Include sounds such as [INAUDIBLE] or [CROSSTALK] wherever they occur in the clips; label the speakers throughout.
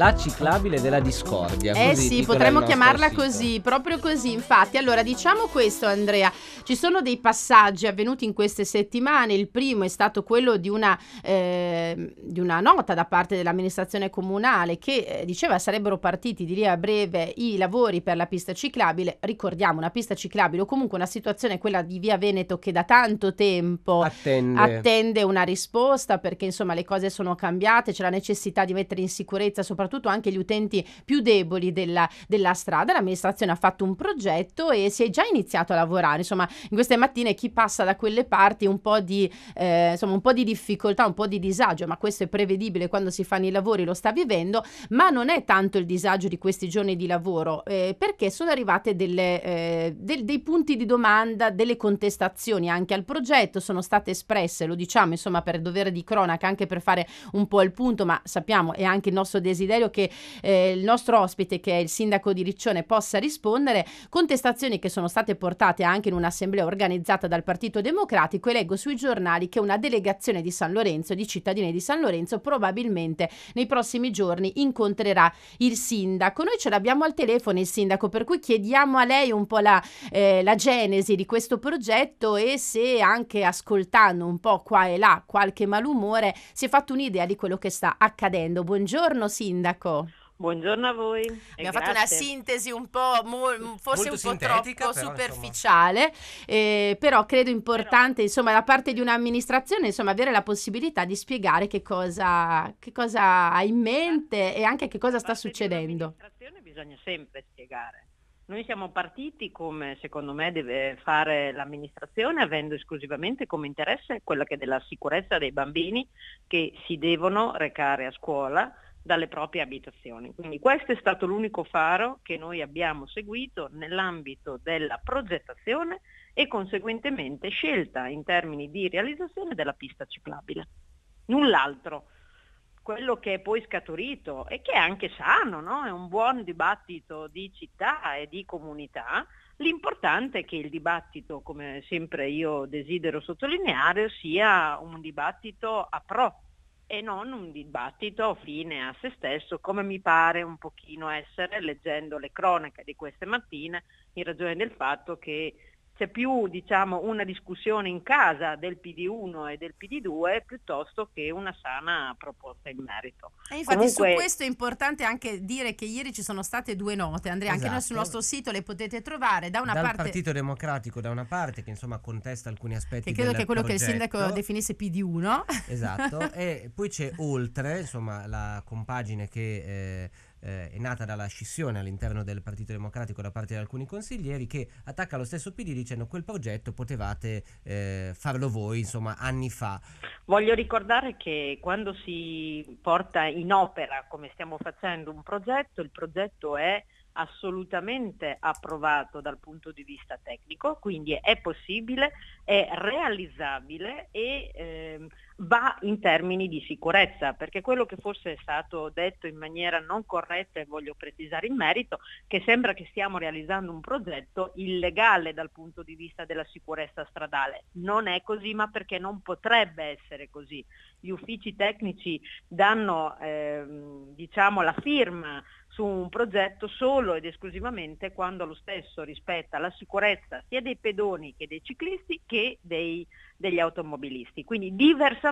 Speaker 1: La ciclabile della discordia.
Speaker 2: Eh sì, potremmo chiamarla
Speaker 1: sito.
Speaker 2: così, proprio così. Infatti, allora diciamo questo, Andrea. Ci sono dei passaggi avvenuti in queste settimane. Il primo è stato quello di una, eh, di una nota da parte dell'amministrazione comunale che eh, diceva sarebbero partiti di lì a breve i lavori per la pista ciclabile. Ricordiamo una pista ciclabile o comunque una situazione, quella di Via Veneto, che da tanto tempo
Speaker 1: Attende.
Speaker 2: attende una risposta perché insomma le cose sono cambiate, c'è la necessità di mettere in sicurezza soprattutto anche gli utenti più deboli della, della strada. L'amministrazione ha fatto un progetto e si è già iniziato a lavorare. Insomma, in queste mattine chi passa da quelle parti un po' di, eh, insomma, un po' di difficoltà, un po' di disagio, ma questo è prevedibile quando si fanno i lavori, lo sta vivendo, ma non è tanto il disagio di questi giorni di lavoro, eh, perché sono arrivate delle, eh, del- dei punti di domanda, delle contestazioni anche al progetto, sono state espresse, lo diciamo insomma per dovere di cronaca, anche per fare un po' il punto, ma sappiamo è anche il nostro desiderio che eh, il nostro ospite, che è il sindaco di Riccione, possa rispondere, contestazioni che sono state portate anche in un'assemblea organizzata dal Partito Democratico e leggo sui giornali che una delegazione di San Lorenzo, di cittadini di San Lorenzo, probabilmente nei prossimi giorni incontrerà il sindaco. Noi ce l'abbiamo al telefono il sindaco, per cui chiediamo a lei un po' la, eh, la genesi di questo progetto e se anche ascoltando un po' qua e là qualche malumore si è fatto un'idea di quello che sta accadendo. Buongiorno sindaco.
Speaker 3: Buongiorno a voi.
Speaker 2: Abbiamo fatto una sintesi un po' mo- forse
Speaker 4: Molto
Speaker 2: un po' troppo
Speaker 4: però,
Speaker 2: superficiale, eh, però credo importante, insomma, da parte di un'amministrazione, insomma, avere la possibilità di spiegare che cosa, che cosa ha in mente e anche che cosa sta succedendo.
Speaker 3: un'amministrazione bisogna sempre spiegare. Noi siamo partiti come secondo me deve fare l'amministrazione avendo esclusivamente come interesse quella che è della sicurezza dei bambini che si devono recare a scuola dalle proprie abitazioni. Quindi questo è stato l'unico faro che noi abbiamo seguito nell'ambito della progettazione e conseguentemente scelta in termini di realizzazione della pista ciclabile. Null'altro. Quello che è poi scaturito e che è anche sano, no? è un buon dibattito di città e di comunità, l'importante è che il dibattito, come sempre io desidero sottolineare, sia un dibattito a pro e non un dibattito fine a se stesso, come mi pare un pochino essere leggendo le cronache di queste mattine, in ragione del fatto che c'è più diciamo, una discussione in casa del PD1 e del PD2 piuttosto che una sana proposta in merito.
Speaker 2: E infatti
Speaker 3: Comunque-
Speaker 2: su questo è importante anche dire che ieri ci sono state due note, Andrea, anche noi sul
Speaker 4: Esatto.
Speaker 2: nostro sito le potete trovare da una
Speaker 4: Dal
Speaker 2: parte
Speaker 4: Partito Democratico da una parte che insomma contesta alcuni aspetti
Speaker 2: che credo
Speaker 4: del
Speaker 2: che è quello che il
Speaker 4: progetto.
Speaker 2: sindaco definisse PD1.
Speaker 4: Esatto, [LAUGHS] e poi c'è oltre, insomma, la compagine che eh, eh, è nata dalla scissione all'interno del Partito Democratico da parte di alcuni consiglieri che attacca lo stesso PD dicendo quel progetto potevate eh, farlo voi, insomma, anni fa.
Speaker 3: Voglio ricordare che quando si porta in opera, come stiamo facendo, un progetto, il progetto è assolutamente approvato dal punto di vista tecnico, quindi è possibile, è realizzabile e ehm, va in termini di sicurezza, perché quello che forse è stato detto in maniera non corretta e voglio precisare in merito, che sembra che stiamo realizzando un progetto illegale dal punto di vista della sicurezza stradale. Non è così, ma perché non potrebbe essere così. Gli uffici tecnici danno ehm, diciamo, la firma su un progetto solo ed esclusivamente quando lo stesso rispetta la sicurezza sia dei pedoni che dei ciclisti che dei, degli automobilisti. Quindi diversamente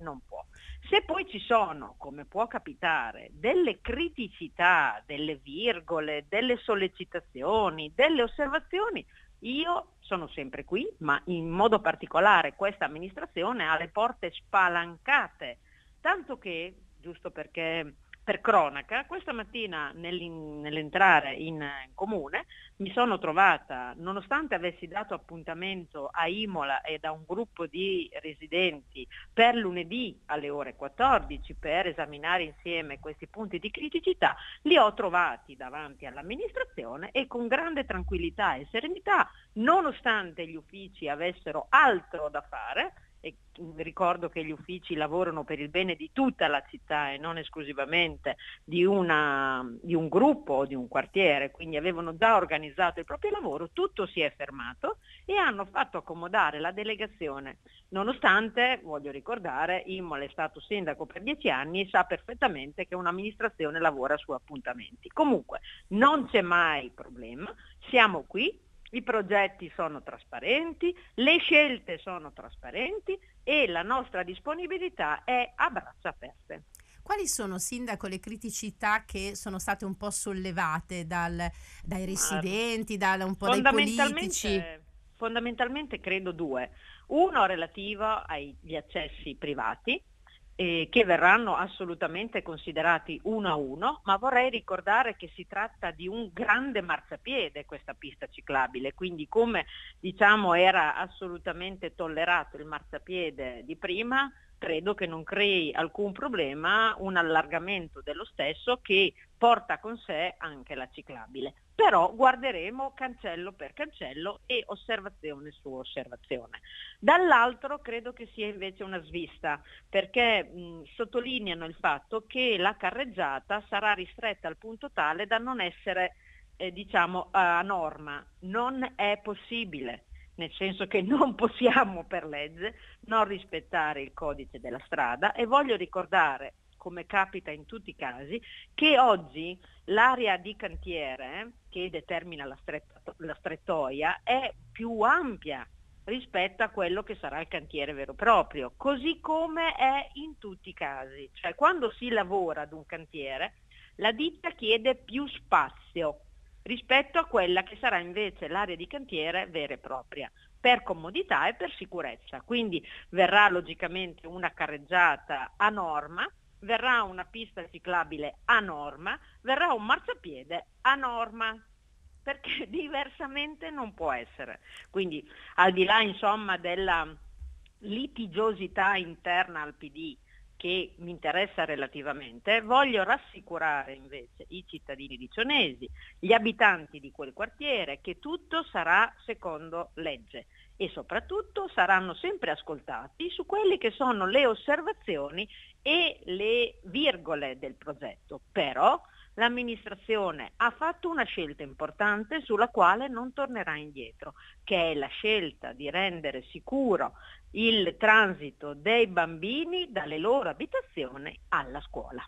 Speaker 3: non può. Se poi ci sono, come può capitare, delle criticità, delle virgole, delle sollecitazioni, delle osservazioni, io sono sempre qui, ma in modo particolare questa amministrazione ha le porte spalancate, tanto che, giusto perché per cronaca, questa mattina nell'entrare in comune mi sono trovata, nonostante avessi dato appuntamento a Imola e da un gruppo di residenti per lunedì alle ore 14 per esaminare insieme questi punti di criticità, li ho trovati davanti all'amministrazione e con grande tranquillità e serenità, nonostante gli uffici avessero altro da fare, e ricordo che gli uffici lavorano per il bene di tutta la città e non esclusivamente di, una, di un gruppo o di un quartiere, quindi avevano già organizzato il proprio lavoro, tutto si è fermato e hanno fatto accomodare la delegazione, nonostante, voglio ricordare, Imola è stato sindaco per dieci anni e sa perfettamente che un'amministrazione lavora su appuntamenti. Comunque non c'è mai problema, siamo qui, i progetti sono trasparenti, le scelte sono trasparenti e la nostra disponibilità è a braccia aperte.
Speaker 2: Quali sono, Sindaco, le criticità che sono state un po' sollevate dal, dai residenti, da un po' dai politici?
Speaker 3: Fondamentalmente credo due. Uno relativo agli accessi privati, eh, che verranno assolutamente considerati uno a uno, ma vorrei ricordare che si tratta di un grande marciapiede questa pista ciclabile, quindi come diciamo era assolutamente tollerato il marciapiede di prima, credo che non crei alcun problema un allargamento dello stesso che porta con sé anche la ciclabile. Però guarderemo cancello per cancello e osservazione su osservazione. Dall'altro credo che sia invece una svista perché mh, sottolineano il fatto che la carreggiata sarà ristretta al punto tale da non essere eh, diciamo a norma. Non è possibile nel senso che non possiamo per legge non rispettare il codice della strada e voglio ricordare, come capita in tutti i casi, che oggi l'area di cantiere che determina la, stretta, la strettoia è più ampia rispetto a quello che sarà il cantiere vero e proprio, così come è in tutti i casi. Cioè quando si lavora ad un cantiere la ditta chiede più spazio, rispetto a quella che sarà invece l'area di cantiere vera e propria per comodità e per sicurezza. Quindi verrà logicamente una carreggiata a norma, verrà una pista ciclabile a norma, verrà un marciapiede a norma perché [LAUGHS] diversamente non può essere. Quindi al di là insomma della litigiosità interna al PD che mi interessa relativamente, voglio rassicurare invece i cittadini licionesi, gli abitanti di quel quartiere, che tutto sarà secondo legge e soprattutto saranno sempre ascoltati su quelle che sono le osservazioni e le virgole del progetto. Però l'amministrazione ha fatto una scelta importante sulla quale non tornerà indietro, che è la scelta di rendere sicuro il transito dei bambini dalle loro abitazioni alla scuola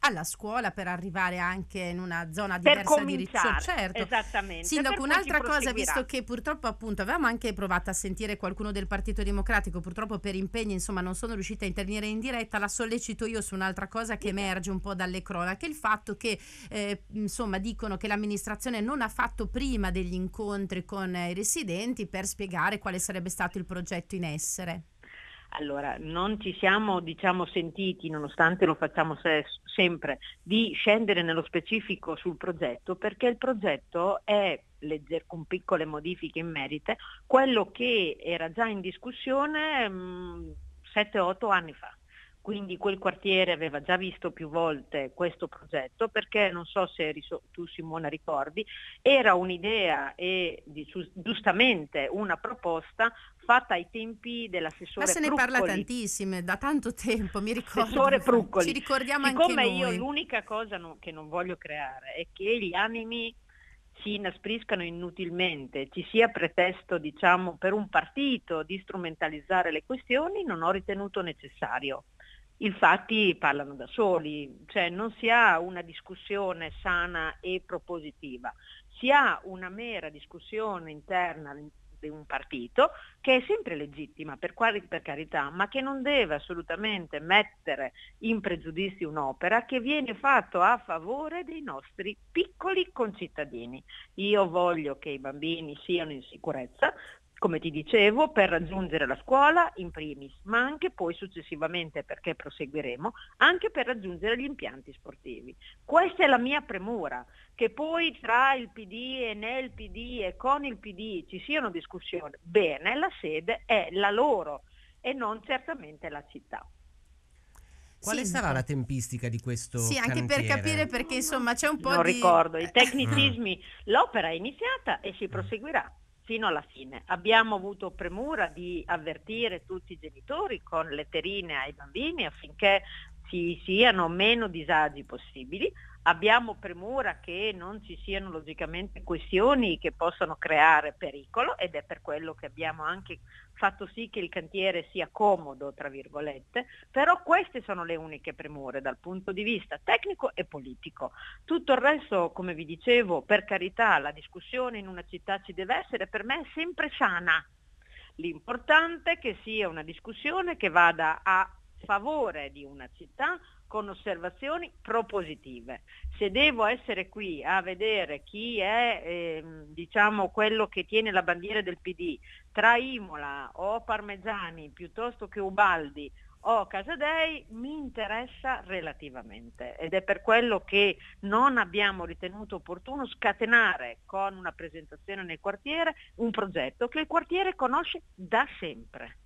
Speaker 2: alla scuola per arrivare anche in una zona diversa di ricerca.
Speaker 3: Certo. Esattamente.
Speaker 2: Sindaco, un'altra cosa, visto che purtroppo appunto avevamo anche provato a sentire qualcuno del Partito Democratico, purtroppo per impegni insomma non sono riuscita a intervenire in diretta, la sollecito io su un'altra cosa che emerge un po' dalle cronache, il fatto che eh, insomma dicono che l'amministrazione non ha fatto prima degli incontri con i residenti per spiegare quale sarebbe stato il progetto in essere.
Speaker 3: Allora, non ci siamo diciamo, sentiti, nonostante lo facciamo se- sempre, di scendere nello specifico sul progetto perché il progetto è, legger- con piccole modifiche in merito, quello che era già in discussione 7-8 mm, anni fa. Quindi quel quartiere aveva già visto più volte questo progetto perché non so se tu Simona ricordi, era un'idea e giustamente una proposta fatta ai tempi dell'assessore
Speaker 2: Ma se ne
Speaker 3: Pruccoli.
Speaker 2: parla tantissimo, da tanto tempo, mi ricordo.
Speaker 3: Assessore Pruccoli.
Speaker 2: Ci ricordiamo
Speaker 3: Siccome
Speaker 2: anche
Speaker 3: io l'unica cosa no, che non voglio creare è che gli animi si inaspriscano inutilmente, ci sia pretesto diciamo, per un partito di strumentalizzare le questioni, non ho ritenuto necessario i fatti parlano da soli, cioè non si ha una discussione sana e propositiva, si ha una mera discussione interna di un partito che è sempre legittima per, quali, per carità, ma che non deve assolutamente mettere in pregiudizio un'opera che viene fatta a favore dei nostri piccoli concittadini. Io voglio che i bambini siano in sicurezza, come ti dicevo, per raggiungere la scuola in primis, ma anche poi successivamente, perché proseguiremo, anche per raggiungere gli impianti sportivi. Questa è la mia premura, che poi tra il PD e nel PD e con il PD ci siano discussioni. Bene, la sede è la loro e non certamente la città.
Speaker 4: Quale sì, sarà la tempistica di questo
Speaker 2: Sì, anche
Speaker 4: cantiere?
Speaker 2: per capire perché insomma c'è un po'
Speaker 3: non
Speaker 2: di...
Speaker 3: ricordo, i tecnicismi, l'opera è iniziata e si proseguirà fino alla fine. Abbiamo avuto premura di avvertire tutti i genitori con letterine ai bambini affinché ci siano meno disagi possibili. Abbiamo premura che non ci siano logicamente questioni che possano creare pericolo ed è per quello che abbiamo anche fatto sì che il cantiere sia comodo, tra virgolette, però queste sono le uniche premure dal punto di vista tecnico e politico. Tutto il resto, come vi dicevo, per carità, la discussione in una città ci deve essere, per me sempre sana. L'importante è che sia una discussione che vada a favore di una città con osservazioni propositive. Se devo essere qui a vedere chi è eh, diciamo quello che tiene la bandiera del PD tra Imola o Parmegiani piuttosto che Ubaldi o Casadei mi interessa relativamente ed è per quello che non abbiamo ritenuto opportuno scatenare con una presentazione nel quartiere un progetto che il quartiere conosce da sempre.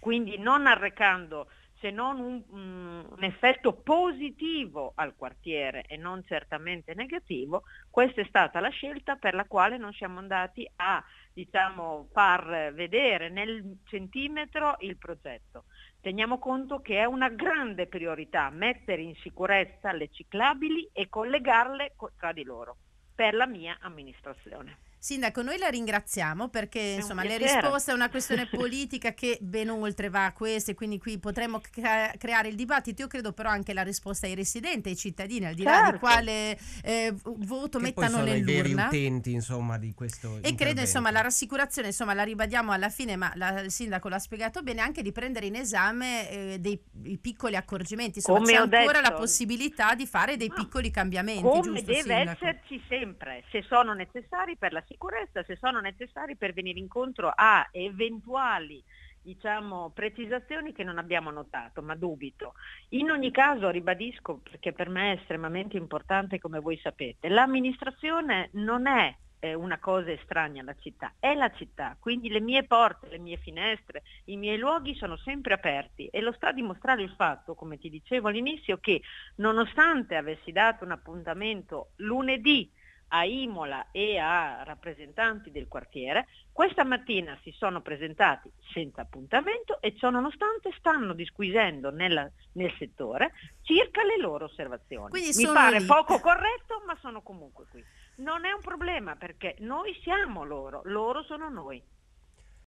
Speaker 3: Quindi non arrecando se non un, un, effetto positivo al quartiere e non certamente negativo, questa è stata la scelta per la quale non siamo andati a diciamo, far vedere nel centimetro il progetto. Teniamo conto che è una grande priorità mettere in sicurezza le ciclabili e collegarle tra di loro per la mia amministrazione.
Speaker 2: Sindaco, noi la ringraziamo perché insomma, le risposte a una questione [LAUGHS] politica che ben oltre va a queste, quindi qui potremmo crea- creare il dibattito. Io credo però anche la risposta ai residenti, ai cittadini, al di là
Speaker 3: certo.
Speaker 2: di quale eh, voto
Speaker 4: che
Speaker 2: mettano
Speaker 4: poi sono
Speaker 2: nell'urna.
Speaker 4: i veri utenti insomma di questo
Speaker 2: E credo insomma la rassicurazione, insomma la ribadiamo alla fine, ma la, il sindaco l'ha spiegato bene, anche di prendere in esame eh, dei piccoli accorgimenti, insomma
Speaker 3: come
Speaker 2: c'è ancora
Speaker 3: detto,
Speaker 2: la possibilità di fare dei piccoli cambiamenti.
Speaker 3: Come
Speaker 2: giusto,
Speaker 3: deve
Speaker 2: sindaco?
Speaker 3: esserci sempre, se sono necessari per la sicurezza, se sono necessari per venire incontro a eventuali diciamo, precisazioni che non abbiamo notato, ma dubito. In ogni caso ribadisco, perché per me è estremamente importante come voi sapete, l'amministrazione non è una cosa estranea alla città, è la città, quindi le mie porte, le mie finestre, i miei luoghi sono sempre aperti e lo sta a dimostrare il fatto, come ti dicevo all'inizio, che nonostante avessi dato un appuntamento lunedì a Imola e a rappresentanti del quartiere, questa mattina si sono presentati senza appuntamento e ciò nonostante stanno disquisendo nella, nel settore circa le loro osservazioni.
Speaker 2: Quindi
Speaker 3: Mi pare
Speaker 2: lì.
Speaker 3: poco corretto, ma sono comunque qui. Non è un problema perché noi siamo loro, loro sono noi.